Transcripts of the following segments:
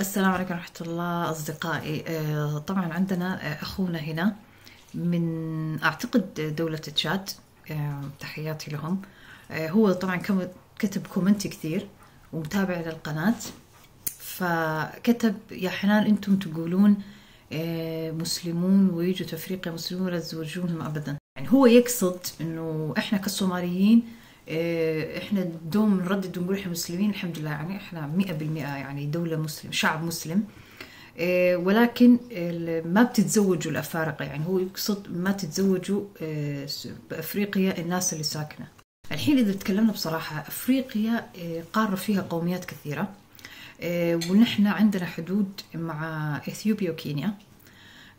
السلام عليكم ورحمة الله أصدقائي. آه، طبعا عندنا آه، أخونا هنا من أعتقد دولة تشاد. آه، تحياتي لهم. هو طبعا كتب كومنت كثير ومتابع للقناة. فكتب يا حنان أنتم تقولون مسلمون ويجوا تفريقيا مسلمون ولا تزوجونهم أبدا؟ يعني هو يقصد أنه إحنا كصوماليين آه، إحنا دوم نردد ونقول إحنا مسلمين الحمد لله يعني إحنا مئة بالمئة يعني دولة مسلم شعب مسلم. آه، ولكن ما بتتزوجوا الأفارقة يعني هو يقصد ما تتزوجوا بأفريقيا الناس اللي ساكنة. الحين إذا تكلمنا بصراحة أفريقيا قارة فيها قوميات كثيرة. ونحن عندنا حدود مع إثيوبيا وكينيا.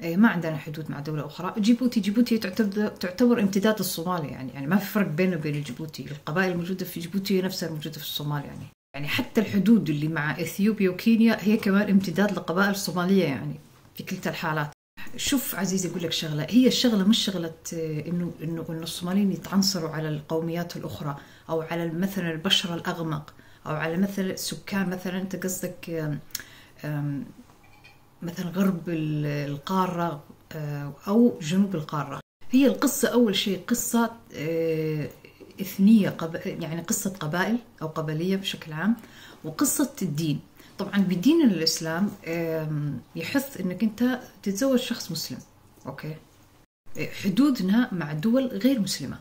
ما عندنا حدود مع دولة أخرى. جيبوتي جيبوتي تعتبر, تعتبر امتداد الصومال يعني. يعني ما في فرق بينه وبين جيبوتي القبائل الموجودة في جيبوتي هي نفسها الموجودة في الصومال يعني. يعني حتى الحدود اللي مع إثيوبيا وكينيا هي كمان امتداد لقبائل صومالية يعني في كلتا الحالات. شوف عزيزي أقول لك شغلة. هي الشغلة مش شغلة آه، إنه إنه إنه الصوماليين يتعنصروا على القوميات الأخرى أو على مثلا البشره الأغمق أو على مثلا سكان مثلا. أنت قصدك مثلا غرب ال- القارة آه، أو جنوب القارة. هي القصة أول شيء قصة آه، إثنية. يعني قصة قبائل أو قبلية بشكل عام وقصة الدين. طبعا بدين الإسلام يحث أنك أنت تتزوج شخص مسلم أوكي؟ حدودنا مع دول غير مسلمة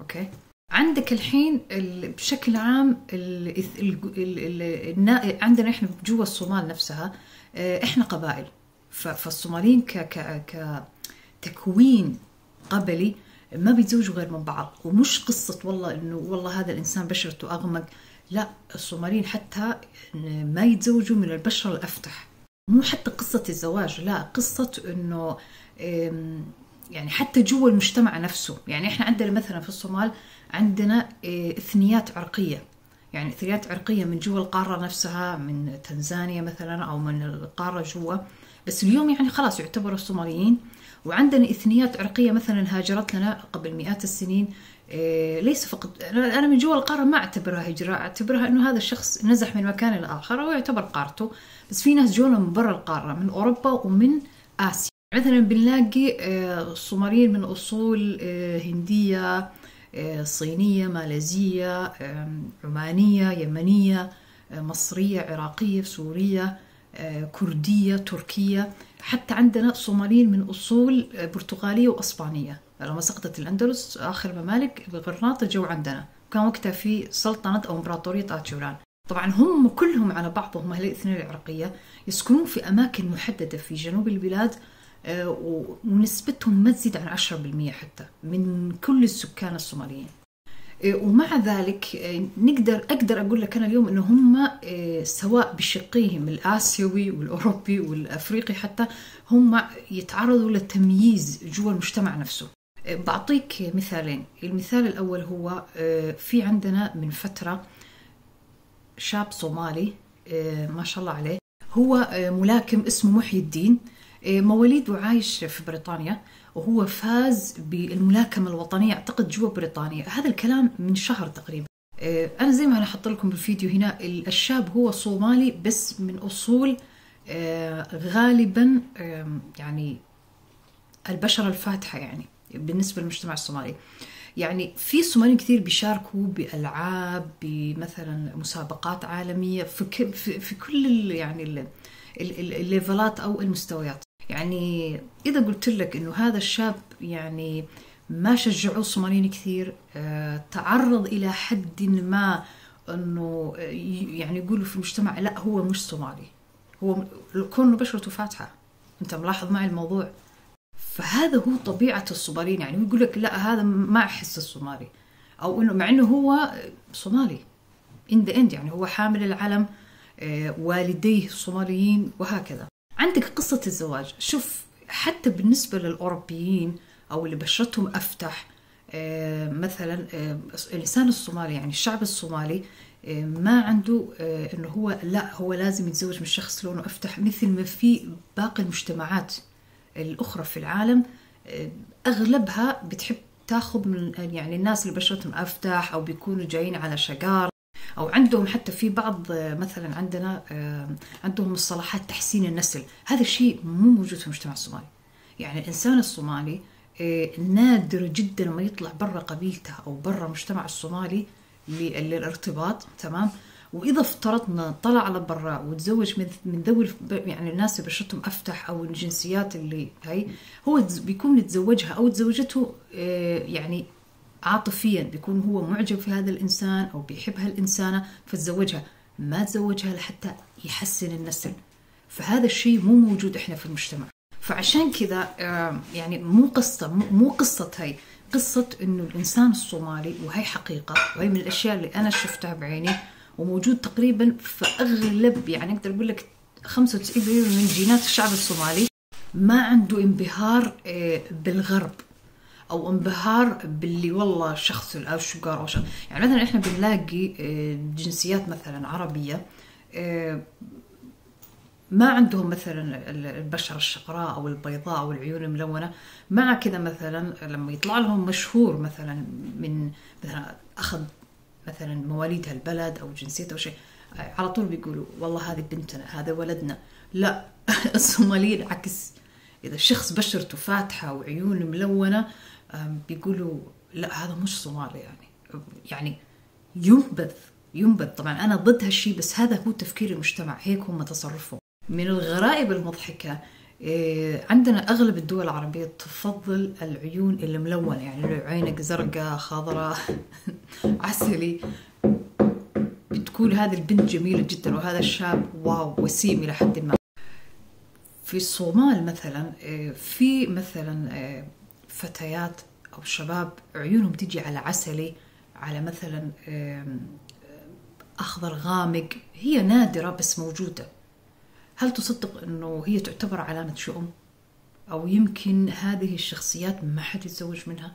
أوكي؟ عندك الحين ال- بشكل عام ال ال ال ال النا- عندنا إحنا جوا الصومال نفسها آه، إحنا قبائل. فالصوماليين ك ك كتكوين قبلي ما بيتزوجوا غير من بعض. ومش قصة والله إنه والله هذا الإنسان بشرته أغمق. لا الصوماليين حتى ما يتزوجوا من البشرة الأفتح. مو حتى قصة الزواج لا قصة إنه يعني حتى جوا المجتمع نفسه. يعني إحنا عندنا مثلا في الصومال عندنا آه، إثنيات عرقية. يعني إثنيات عرقية من جوا القارة نفسها من تنزانيا مثلا أو من القارة جوا. بس اليوم يعني خلاص يعتبروا الصوماليين. وعندنا إثنيات عرقية مثلا هاجرت لنا قبل مئات السنين. إيه، ليس فقط أنا من جوا القارة ما أعتبرها هجرة أعتبرها إنه هذا الشخص نزح من مكان لآخر ويعتبر قارته. بس في ناس جونا من برا القارة من أوروبا ومن آسيا. مثلا بنلاقي آه، صوماليين من أصول آه، هندية آه، عمانيه يمنية آه، مصرية عراقية سورية آه، كردية تركية. حتى عندنا صوماليين من أصول آه، برتغالية وأسبانية. لما سقطت الأندلس آخر ممالك الغرناطة جو عندنا. كان وقتها في سلطنة أو إمبراطورية اتشولان طبعا هم كلهم على بعضهم هذه الاثنين العرقيه يسكنون في أماكن محددة في جنوب البلاد آه، ونسبتهم ما تزيد عن 10% حتى من كل السكان الصوماليين. إيه، ومع ذلك إيه، نقدر أقدر أقول لك أنا اليوم إنه هم سواء بشقيهم الآسيوي والأوروبي والأفريقي حتى هم يتعرضوا للتمييز جوا المجتمع نفسه. بعطيك مثالين. المثال الأول هو في عندنا من فترة شاب صومالي ما شاء الله عليه هو ملاكم اسمه محي الدين. مواليد وعايش في بريطانيا وهو فاز بالملاكمة الوطنية أعتقد جوا بريطانيا. هذا الكلام من شهر تقريبا. إيه، أنا زي ما أنا حط لكم بالفيديو هنا ال- الشاب هو صومالي بس من أصول آه، غالبا يعني البشرة الفاتحة يعني بالنسبة للمجتمع الصومالي. يعني في صوماليين كثير بيشاركوا بألعاب بمثلا مسابقات عالمية في, في, كل يعني ال- ال- ال- الليفلات أو المستويات. يعني إذا قلت لك إنه هذا الشاب يعني ما شجعوه الصوماليين كثير آه، تعرض إلى حد ما إنه آه، يعني يقولوا في المجتمع لا هو مش صومالي. هو كونه بشرته فاتحة. أنت ملاحظ معي الموضوع؟ فهذا هو طبيعة الصوماليين. يعني يقول لك لا هذا ما أحس الصومالي. أو إنه مع إنه هو صومالي. إن ذا إند يعني هو حامل العلم آه، والديه صوماليين وهكذا. عندك قصة الزواج. شوف حتى بالنسبة للأوروبيين أو اللي بشرتهم أفتح آه، مثلا آه، الإنسان الصومالي يعني الشعب الصومالي آه، ما عنده إنه هو لا هو لازم يتزوج من شخص لونه أفتح مثل ما في باقي المجتمعات الأخرى في العالم أغلبها بتحب تاخذ من يعني الناس اللي بشرتهم أفتح أو بيكونوا جايين على شقار أو عندهم حتى في بعض مثلا عندنا عندهم مصطلحات تحسين النسل. هذا الشيء مو موجود في المجتمع الصومالي. يعني الإنسان الصومالي نادر جدا ما يطلع برا قبيلته أو برا المجتمع الصومالي للارتباط تمام؟ وإذا افترضنا طلع على برا وتزوج من من ذوي يعني الناس بشرتهم أفتح أو الجنسيات اللي هي هو بيكون تزوجها أو تزوجته يعني عاطفيا بيكون هو معجب في هذا الإنسان أو بيحب هالإنسانة فتزوجها. ما تزوجها لحتى يحسن النسل. فهذا الشيء مو موجود إحنا في المجتمع. فعشان كذا يعني مو قصة مو قصة هي قصة إنه الإنسان الصومالي وهي حقيقة وهي من الأشياء اللي أنا شفتها بعيني وموجود تقريبا في أغلب يعني أقدر أقول لك 95% من جينات الشعب الصومالي ما عنده انبهار بالغرب. أو انبهار باللي والله شخص الاشقر أو شخص. يعني مثلا إحنا بنلاقي جنسيات مثلا عربية ما عندهم مثلا البشرة الشقراء أو البيضاء أو العيون الملونة. مع كذا مثلا لما يطلع لهم مشهور مثلا من مثلا أخذ مثلا مواليد هالبلد أو جنسيته أو شيء على طول بيقولوا والله هذه بنتنا هذا ولدنا. لا الصوماليين عكس. إذا شخص بشرته فاتحة وعيون ملونة بيقولوا لا هذا مش صومالي يعني. يعني ينبذ ينبذ. طبعا أنا ضد هالشيء بس هذا هو تفكير المجتمع. هيك هم تصرفهم. من الغرائب المضحكة عندنا أغلب الدول العربية تفضل العيون الملونة يعني عينك زرقاء خضراء عسلي بتكون هذه البنت جميلة جدا وهذا الشاب واو وسيم إلى حد ما. في الصومال مثلا في مثلا فتيات أو شباب عيونهم تجي على عسلي على مثلا أخضر غامق هي نادرة بس موجودة هل تصدق أنه هي تعتبر علامة شؤم؟ أو يمكن هذه الشخصيات ما حد يتزوج منها؟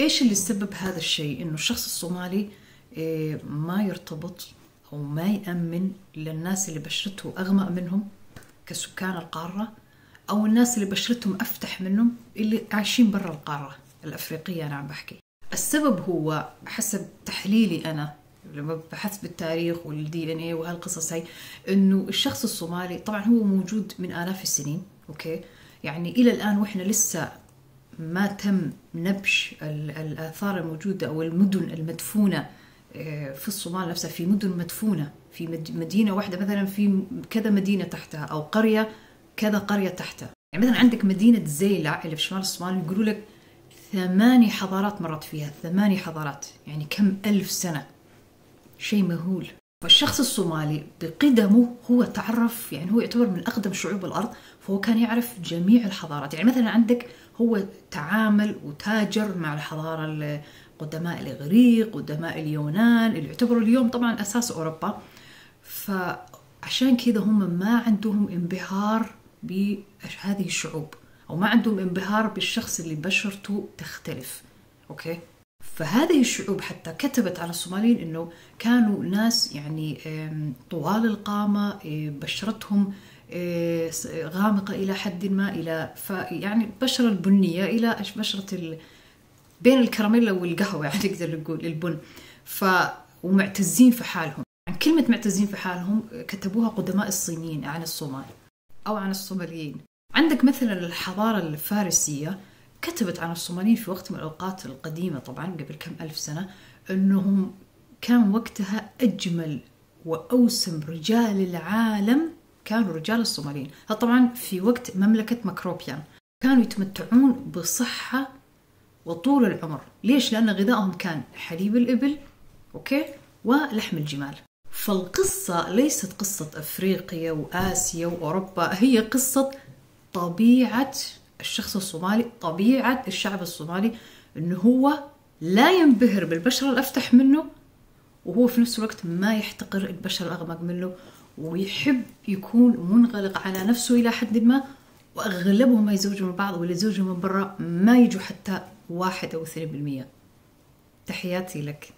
إيش اللي سبب هذا الشيء؟ إنه الشخص الصومالي ما يرتبط أو ما يأمن للناس اللي بشرته أغمق منهم كسكان القارة أو الناس اللي بشرتهم أفتح منهم اللي عايشين برا القارة الأفريقية أنا عم بحكي. السبب هو حسب تحليلي أنا لما بحثت بالتاريخ والدي ان اي وهالقصص هاي إنه الشخص الصومالي طبعا هو موجود من آلاف السنين أوكي؟ يعني إلى الآن وإحنا لسه ما تم نبش الآثار الموجودة أو المدن المدفونة في الصومال نفسها في مدن مدفونة في مدينة واحدة مثلا في كذا مدينة تحتها أو قرية كذا قرية تحتها يعني مثلا عندك مدينة زيلع اللي في شمال الصومال يقولوا لك ثماني حضارات مرت فيها ثماني حضارات يعني كم ألف سنة. شيء مهول. فالشخص الصومالي بقدمه هو تعرف يعني هو يعتبر من أقدم شعوب الأرض فهو كان يعرف جميع الحضارات. يعني مثلا عندك هو تعامل وتاجر مع الحضارة قدماء الإغريق قدماء اليونان اللي يعتبروا اليوم طبعا أساس أوروبا. فعشان كذا هم ما عندهم انبهار بهذه الشعوب أو ما عندهم انبهار بالشخص اللي بشرته تختلف. أوكي؟ فهذه الشعوب حتى كتبت على الصوماليين إنه كانوا ناس يعني طوال القامة بشرتهم غامقة إلى حد ما إلى يعني بشرة البنية إلى بشرة ال بين الكراميلا والقهوة يعني نقدر نقول البن. ف ومعتزين في حالهم. يعني كلمة معتزين في حالهم كتبوها قدماء الصينيين عن الصومال. أو عن الصوماليين. عندك مثلا الحضارة الفارسية كتبت عن الصوماليين في وقت من الأوقات القديمة طبعا قبل كم ألف سنة أنهم كان وقتها أجمل وأوسم رجال العالم كانوا رجال الصوماليين. طبعا في وقت مملكة مكروبيان. كانوا يتمتعون بصحة وطول العمر. ليش؟ لأن غذائهم كان حليب الإبل أوكي ولحم الجمال. فالقصة ليست قصة أفريقيا وآسيا وأوروبا هي قصة طبيعة الشخص الصومالي طبيعة الشعب الصومالي إنه هو لا ينبهر بالبشرة الأفتح منه وهو في نفس الوقت ما يحتقر البشرة الأغمق منه ويحب يكون منغلق على نفسه إلى حد ما وأغلبهم ما يزوجوا من بعض واللي يزوجوا من برا ما يجوا حتى واحد أو اثنين بالمية. تحياتي لك.